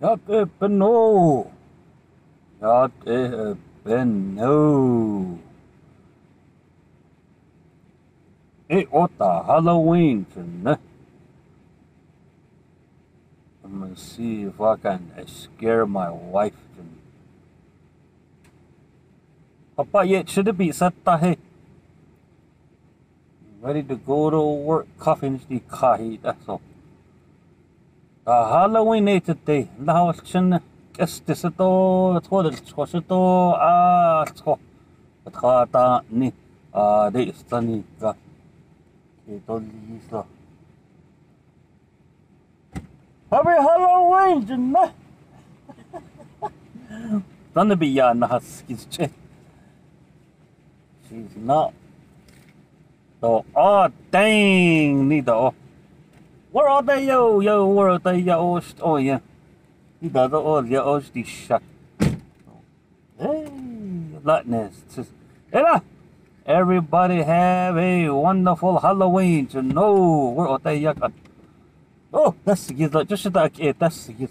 Yake Beno. Yake Beno. It the Halloween tonight. Eh? I'm gonna see if I can scare my wife. Papa yet should it be satta Ready to go to work, coffins the kahi, that's all. هلا وينيت تي لها والكشن كس تستو تقول تسخو شتو آه تسخو تخاطاني آه دي استني كا كي تولي يسلا هبي هلا وين جنة تنبي بيا نهس كيزشي شيز not. So, oh, dang, need to. Where they yo yo where they yo oh yeah. He does oh yeah oh the shut. Hey, lightness. Ella, everybody have a wonderful Halloween to know where they yo. Oh, that's the giz, just like it, eh, that's the giz.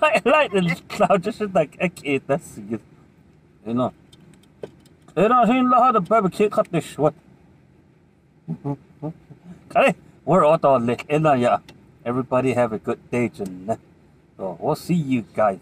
like, like cloud, just like a kid, eh, eh, that's the giz. You know. You know, he had a baby kid cut this short. Okay, we're all lit. Everybody have a good day, So we'll see you guys.